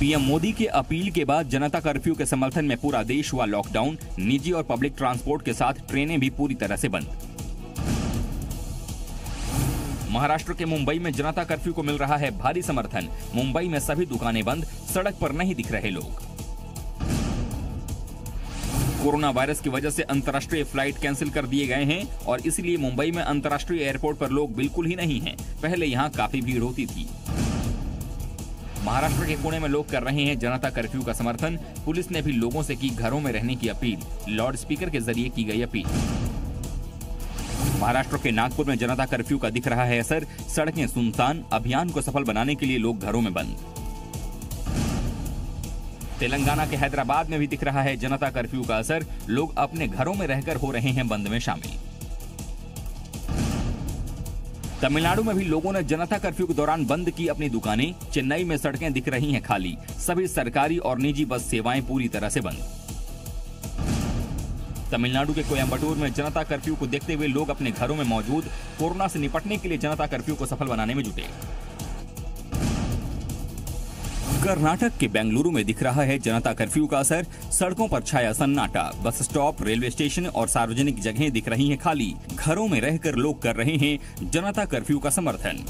PM Modi के appeal के बाद जनता कर्फ्यू के समर्थन में पूरा देश हुआ लॉकडाउन, निजी और पब्लिक ट्रांसपोर्ट के साथ ट्रेनें भी पूरी तरह से बंद। महाराष्ट्र के मुंबई में जनता कर्फ्यू को मिल रहा है भारी समर्थन। मुंबई में सभी दुकानें बंद, सड़क पर नहीं दिख रहे लोग। कोरोना वायरस की वजह से अंतर्राष्ट्रीय फ़्लाइट कैंसिल कर दिए गए हैं और इसलिए मुंबई में अंतर्राष्ट्रीय एयरपोर्ट पर लोग बिल्कुल ही नहीं हैं। पहले यहाँ काफ़ी भीड़ होती थी। महाराष्ट्र के पुणे में लोग कर रहे हैं जनता कर्फ्यू का समर्थन। पुलिस ने भी लोगों से की घरों में रहने की अपील। लाउड स्पीकर के ज़रिए की गई अपील। महाराष्ट्र के नागपुर में जनता कर्फ्यू का दिख रहा है असर। सड़कें सुनसान। अभियान को सफल बनाने के लिए लोग घरों में बंद। तेलंगाना के हैदराबाद में भी दिख रहा है जनता कर्फ्यू का असर। लोग अपने घरों में रहकर हो रहे हैं बंद में शामिल। तमिलनाडु में भी लोगों ने जनता कर्फ्यू के दौरान बंद की अपनी दुकानें। चेन्नई में सड़कें दिख रही हैं खाली। सभी सरकारी और निजी बस सेवाएँ पूरी तरह से बंद। तमिलनाडु के कोयम्बटूर में जनता कर्फ्यू को देखते हुए लोग अपने घरों में मौजूद कोरोना से निपटने के लिए जनता कर्फ्यू को सफल बनाने में जुटे। कर्नाटक के बेंगलुरु में दिख रहा है जनता कर्फ्यू का असर। सड़कों पर छाया सन्नाटा। बस स्टॉप, रेलवे स्टेशन और सार्वजनिक जगहें दिख रही हैं खाली। घरों में रहकर लोग कर रहे हैं जनता कर्फ्यू का समर्थन।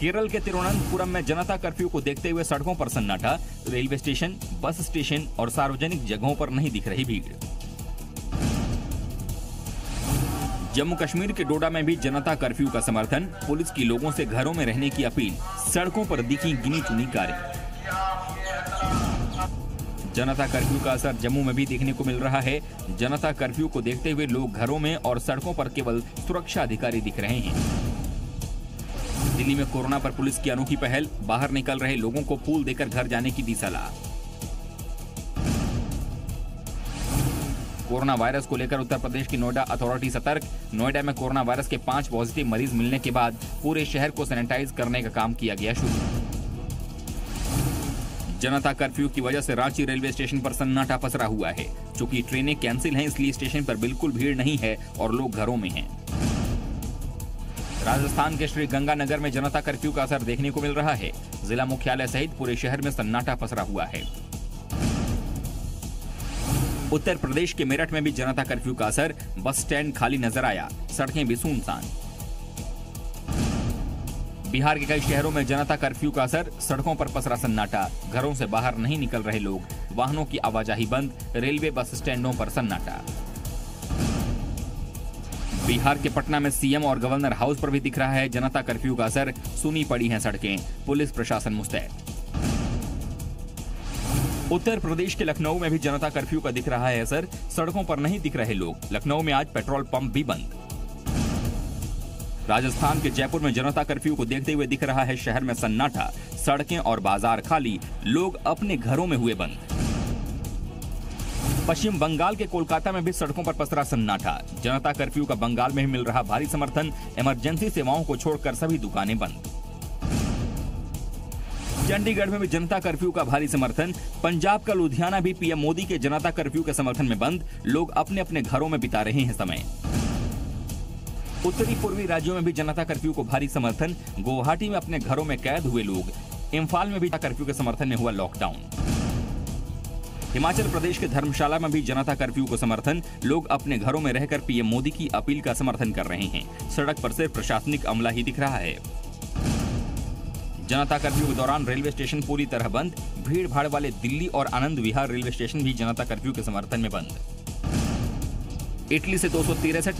केरल के तिरुवनंतपुरम में जनता कर्फ्यू को देखते हुए सड़कों पर सन्नाटा। रेलवे स्टेशन, बस स्टेशन और सार्वजनिक जगहों पर नहीं दिख रही भीड़। जम्मू कश्मीर के डोडा में भी जनता कर्फ्यू का समर्थन, पुलिस की लोगों से घरों में रहने की अपील, सड़कों पर दिखी गिनी चुनी कारें। जनता कर्फ्यू का असर जम्मू में भी देखने को मिल रहा है। जनता कर्फ्यू को देखते हुए लोग घरों में और सड़कों पर केवल सुरक्षा अधिकारी दिख रहे हैं। दिल्ली में कोरोना पर पुलिस की अनोखी पहल, बाहर निकल रहे लोगों को फूल देकर घर जाने की दी सलाह। कोरोना वायरस को लेकर उत्तर प्रदेश की नोएडा अथॉरिटी सतर्क। नोएडा में कोरोना वायरस के पाँच पॉजिटिव मरीज़ मिलने के बाद पूरे शहर को सैनिटाइज करने का काम किया गया शुरू। जनता कर्फ्यू की वजह से रांची रेलवे स्टेशन पर सन्नाटा पसरा हुआ है। चूँकि ट्रेनें कैंसिल हैं, इसलिए स्टेशन पर बिल्कुल भीड़ नहीं है और लोग घरों में हैं। राजस्थान के श्री गंगानगर में जनता कर्फ्यू का असर देखने को मिल रहा है। जिला मुख्यालय सहित पूरे शहर में सन्नाटा पसरा हुआ है। उत्तर प्रदेश के मेरठ में भी जनता कर्फ्यू का असर, बस स्टैंड खाली नज़र आया, सड़कें भी सुनसान। बिहार के कई शहरों में जनता कर्फ्यू का असर, सड़कों पर पसरा सन्नाटा, घरों से बाहर नहीं निकल रहे लोग, वाहनों की आवाजाही बंद, रेलवे बस स्टैंडों पर सन्नाटा। बिहार के पटना में सीएम और गवर्नर हाउस पर भी दिख रहा है जनता कर्फ्यू का असर, सुनी पड़ी हैं सड़कें, पुलिस प्रशासन मुस्तैद। उत्तर प्रदेश के लखनऊ में भी जनता कर्फ्यू का दिख रहा है असर। सड़कों पर नहीं दिख रहे लोग। लखनऊ में आज पेट्रोल पंप भी बंद। राजस्थान के जयपुर में जनता कर्फ्यू को देखते हुए दिख रहा है शहर में सन्नाटा। सड़कें और बाज़ार खाली। लोग अपने घरों में हुए बंद। पश्चिम बंगाल के कोलकाता में भी सड़कों पर पसरा सन्नाटा। जनता कर्फ्यू का बंगाल में भी मिल रहा भारी समर्थन। इमरजेंसी सेवाओं को छोड़कर सभी दुकानें बंद। चंडीगढ़ में भी जनता कर्फ्यू का भारी समर्थन। पंजाब का लुधियाना भी पीएम मोदी के जनता कर्फ्यू के समर्थन में बंद। लोग अपने अपने घरों में बिता रहे हैं समय। उत्तरी पूर्वी राज्यों में भी जनता कर्फ्यू को भारी समर्थन। गुवाहाटी में अपने घरों में कैद हुए लोग। इम्फाल में भी कर्फ्यू के समर्थन में हुआ लॉकडाउन हिमाचल प्रदेश के धर्मशाला में भी जनता कर्फ्यू को समर्थन। लोग अपने घरों में रहकर पीएम मोदी की अपील का समर्थन कर रहे हैं। सड़क पर सिर्फ़ प्रशासनिक अमला ही दिख रहा है। जनता कर्फ्यू के दौरान रेलवे स्टेशन पूरी तरह बंद भीड़ भाड़ वाले दिल्ली और आनंद विहार रेलवे स्टेशन भी जनता कर्फ्यू के समर्थन में बंद। इटली से दो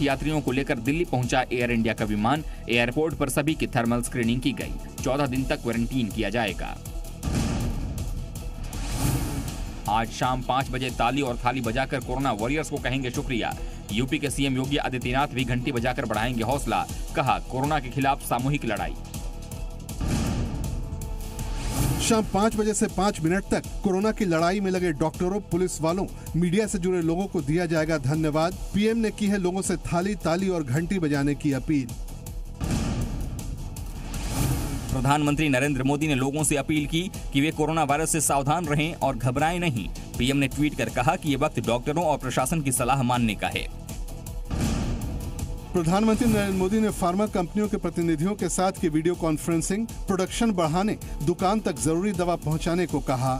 यात्रियों को लेकर दिल्ली पहुँचा एयर इंडिया का विमान। एयरपोर्ट पर सभी की थर्मल स्क्रीनिंग की गई। चौदह दिन तक क्वारंटीन किया जाएगा। आज शाम पाँच बजे ताली और थाली बजाकर कोरोना वॉरियर्स को कहेंगे शुक्रिया। यूपी के सीएम योगी आदित्यनाथ भी घंटी बजाकर बढ़ाएँगे हौसला, कहा, कोरोना के खिलाफ सामूहिक लड़ाई। शाम पाँच बजे से पाँच मिनट तक कोरोना की लड़ाई में लगे डॉक्टरों, पुलिस वालों, मीडिया से जुड़े लोगों को दिया जाएगा धन्यवाद। पीएम ने की है लोगों से थाली ताली और घंटी बजाने की अपील। प्रधानमंत्री नरेंद्र मोदी ने लोगों से अपील की कि वे कोरोना वायरस से सावधान रहें और घबराएँ नहीं। पीएम ने ट्वीट कर कहा कि ये वक्त डॉक्टरों और प्रशासन की सलाह मानने का है। प्रधानमंत्री नरेंद्र मोदी ने फार्मा कंपनियों के प्रतिनिधियों के साथ की वीडियो कॉन्फ्रेंसिंग, प्रोडक्शन बढ़ाने, दुकान तक ज़रूरी दवा पहुँचाने को कहा।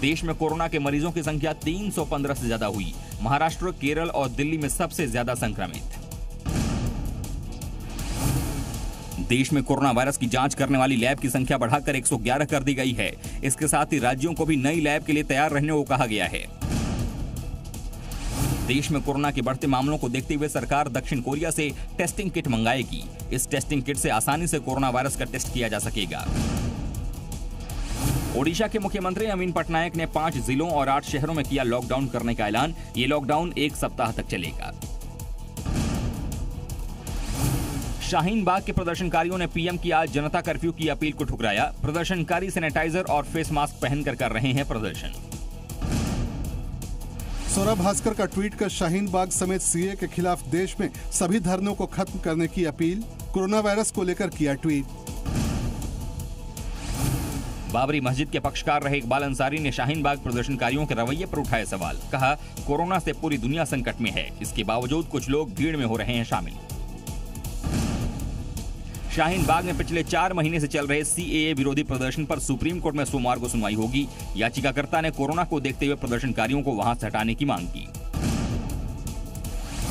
देश में कोरोना के मरीजों की संख्या 315 से ज़्यादा हुई। महाराष्ट्र, केरल और दिल्ली में सबसे ज़्यादा संक्रमित। देश में कोरोना वायरस की जाँच करने वाली लैब की संख्या बढ़ाकर 111 कर दी गई है। इसके साथ ही राज्यों को भी नई लैब के लिए तैयार रहने को कहा गया है। देश में कोरोना के बढ़ते मामलों को देखते हुए सरकार दक्षिण कोरिया से टेस्टिंग किट मंगाएगी। इस टेस्टिंग किट से आसानी से कोरोना वायरस का टेस्ट किया जा सकेगा। ओडिशा के मुख्यमंत्री अमीन पटनायक ने पाँच जिलों और आठ शहरों में किया लॉकडाउन करने का ऐलान। ये लॉकडाउन एक सप्ताह तक चलेगा। शाहीन बाग के प्रदर्शनकारियों ने पीएम की आज जनता कर्फ्यू की अपील को ठुकराया। प्रदर्शनकारी सैनिटाइजर और फेस मास्क पहनकर कर रहे हैं प्रदर्शन। सौरभ भास्कर का ट्वीट कर शाहीन बाग समेत सीए के खिलाफ देश में सभी धरनों को खत्म करने की अपील, कोरोना वायरस को लेकर किया ट्वीट। बाबरी मस्जिद के पक्षकार रहे इकबाल अंसारी ने शाहीन बाग प्रदर्शनकारियों के रवैये पर उठाए सवाल। कहा, कोरोना से पूरी दुनिया संकट में है। इसके बावजूद कुछ लोग भीड़ में हो रहे हैं शामिल। शाहीन बाग में पिछले चार महीने से चल रहे सीएए विरोधी प्रदर्शन पर सुप्रीम कोर्ट में सोमवार को सुनवाई होगी। याचिकाकर्ता ने कोरोना को देखते हुए प्रदर्शनकारियों को वहाँ से हटाने की मांग की।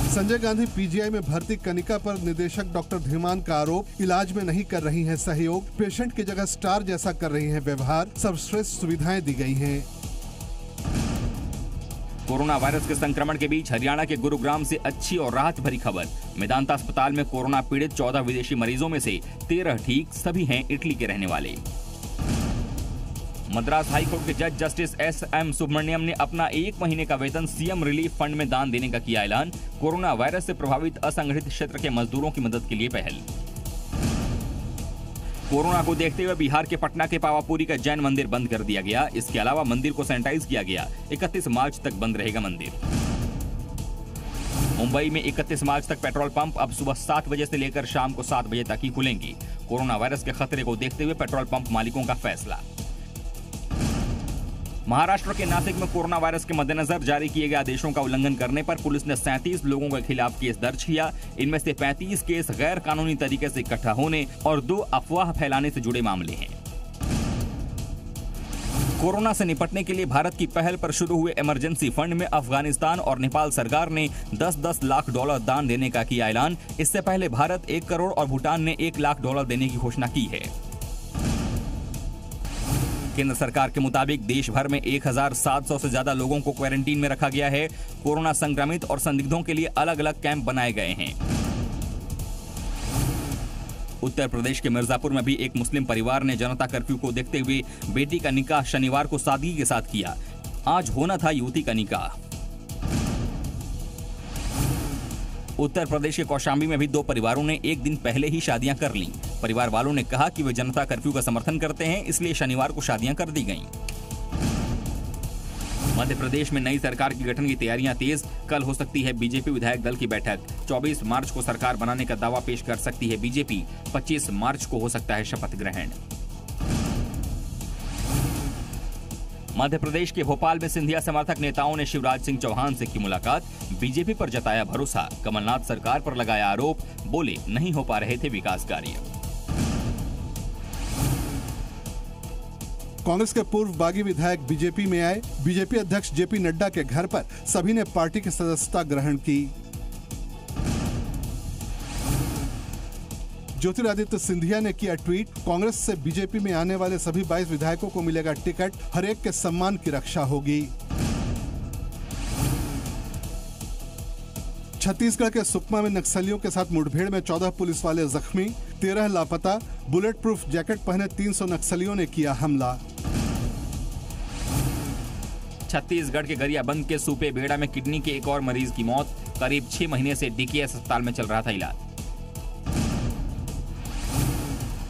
संजय गांधी पीजीआई में भर्ती कनिका पर निदेशक डॉक्टर धीमान का आरोप, इलाज में नहीं कर रही हैं सहयोग, पेशेंट की जगह स्टार जैसा कर रही हैं व्यवहार, सर्वश्रेष्ठ सुविधाएँ दी गई हैं। कोरोना वायरस के संक्रमण के बीच हरियाणा के गुरुग्राम से अच्छी और राहत भरी खबर। मेदांता अस्पताल में कोरोना पीड़ित 14 विदेशी मरीजों में से 13 ठीक, सभी हैं इटली के रहने वाले। मद्रास हाईकोर्ट के जज जस्टिस एस एम सुब्रमण्यम ने अपना एक महीने का वेतन सीएम रिलीफ फंड में दान देने का किया ऐलान। कोरोना वायरस से प्रभावित असंगठित क्षेत्र के मजदूरों की मदद के लिए पहल। कोरोना को देखते हुए बिहार के पटना के पावापुरी का जैन मंदिर बंद कर दिया गया। इसके अलावा मंदिर को सैनिटाइज किया गया। 31 मार्च तक बंद रहेगा मंदिर। मुंबई में 31 मार्च तक पेट्रोल पंप अब सुबह सात बजे से लेकर शाम को सात बजे तक ही खुलेंगी। कोरोना वायरस के खतरे को देखते हुए पेट्रोल पंप मालिकों का फैसला। महाराष्ट्र के नासिक में कोरोना वायरस के मद्देनजर जारी किए गए आदेशों का उल्लंघन करने पर पुलिस ने 37 लोगों के खिलाफ केस दर्ज किया। इनमें से 35 केस गैर कानूनी तरीके से इकट्ठा होने और दो अफवाह फैलाने से जुड़े मामले हैं। कोरोना से निपटने के लिए भारत की पहल पर शुरू हुए इमरजेंसी फंड में अफ़गानिस्तान और नेपाल सरकार ने 10-10 लाख डॉलर दान देने का किया ऐलान। इससे पहले भारत एक करोड़ और भूटान ने एक लाख डॉलर देने की घोषणा की है। केंद्र सरकार के मुताबिक देश भर में 1,700 से ज़्यादा लोगों को क्वारंटीन में रखा गया है। कोरोना संक्रमित और संदिग्धों के लिए अलग अलग कैंप बनाए गए हैं। उत्तर प्रदेश के मिर्जापुर में भी एक मुस्लिम परिवार ने जनता कर्फ्यू को देखते हुए बेटी का निकाह शनिवार को सादगी के साथ किया। आज होना था युवती का निकाह। उत्तर प्रदेश के कौशाम्बी में भी दो परिवारों ने एक दिन पहले ही शादियाँ कर लीं। परिवार वालों ने कहा कि वे जनता कर्फ्यू का समर्थन करते हैं, इसलिए शनिवार को शादियाँ कर दी गईं। मध्य प्रदेश में नई सरकार की गठन की तैयारियाँ तेज, कल हो सकती है बीजेपी विधायक दल की बैठक। 24 मार्च को सरकार बनाने का दावा पेश कर सकती है बीजेपी 25 मार्च को हो सकता है शपथ ग्रहण। मध्य प्रदेश के भोपाल में सिंधिया समर्थक नेताओं ने शिवराज सिंह चौहान से की मुलाकात। बीजेपी पर जताया भरोसा, कमलनाथ सरकार पर लगाया आरोप, बोले, नहीं हो पा रहे थे विकास कार्य। कांग्रेस के पूर्व बागी विधायक बीजेपी में आए। बीजेपी अध्यक्ष जेपी नड्डा के घर पर सभी ने पार्टी की सदस्यता ग्रहण की। ज्योतिरादित्य सिंधिया ने किया ट्वीट। कांग्रेस से बीजेपी में आने वाले सभी 22 विधायकों को मिलेगा टिकट। हर एक के सम्मान की रक्षा होगी। छत्तीसगढ़ के सुकमा में नक्सलियों के साथ मुठभेड़ में 14 पुलिस वाले जख्मी 13 लापता बुलेट प्रूफ जैकेट पहने 300 नक्सलियों ने किया हमला। छत्तीसगढ़ के गरियाबंद के सूपे बेड़ा में किडनी के एक और मरीज़ की मौत। करीब छह महीने से डीकेएस अस्पताल में चल रहा था इलाज।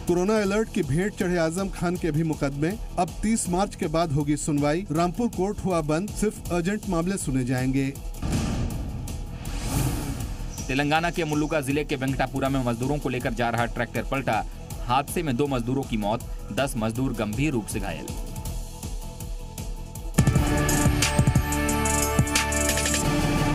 कोरोना अलर्ट की भेंट चढ़े आज़म खान के भी मुकदमे। अब 30 मार्च के बाद होगी सुनवाई। रामपुर कोर्ट हुआ बंद। सिर्फ़ अर्जेंट मामले सुने जाएँगे। तेलंगाना के मुल्लुका ज़िले के वेंकटापुरा में मजदूरों को लेकर जा रहा ट्रैक्टर पलटा। हादसे में दो मजदूरों की मौत। दस मजदूर गंभीर रूप से घायल।